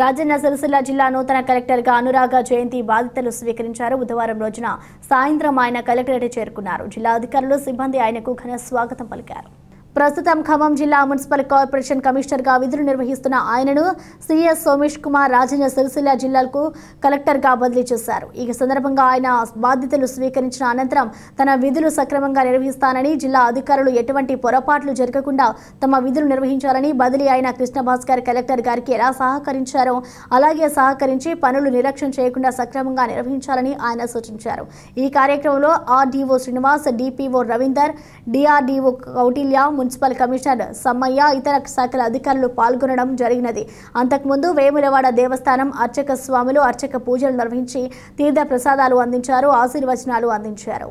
రాజన్న సిరిసిల్ల జిల్లా నూతన కలెక్టర్గా అనురాగ జయంతి బాధితులు స్వీకరించారు. బుధవారం రోజున సాయంత్రం ఆయన కలెక్టరేట్ చేరుకున్నారు. జిల్లా అధికారులు సిబ్బంది ఆయనకు ఘన స్వాగతం పలికారు. ప్రస్తుతం ఖమ్మం జిల్లా మున్సిపల్ కార్పొరేషన్ కమిషనర్గా విధులు నిర్వహిస్తున్న ఆయనను సీఎస్ సోమేష్ కుమార్ రాజన్న సిరిసిల్ల జిల్లాకు కలెక్టర్గా బదిలీ చేశారు. ఈ సందర్భంగా ఆయన బాధ్యతలు స్వీకరించిన అనంతరం తన విధులు సక్రమంగా నిర్వహిస్తానని జిల్లా అధికారులు ఎటువంటి పొరపాట్లు జరగకుండా తమ విధులు నిర్వహించాలని బదిలీ అయిన కృష్ణ భాస్కర్ కలెక్టర్ గారికి ఎలా సహకరించారో అలాగే సహకరించి పనులు నిర్లక్ష్యం చేయకుండా సక్రమంగా నిర్వహించాలని ఆయన సూచించారు. ఈ కార్యక్రమంలో RDO Srinivas DPO Ravinder DRDO Kautilya municipal commissioner Sammaiah ఇతర శాఖల అధికారులు పాల్గొనడం జరిగినది. అంతకుముందు వేములవాడ దేవస్థానం అర్చక స్వాములు అర్చక పూజలు నిర్వహించి తీర్థ ప్రసాదాలు అందించారు ఆశీర్వచనాలు అందించారు.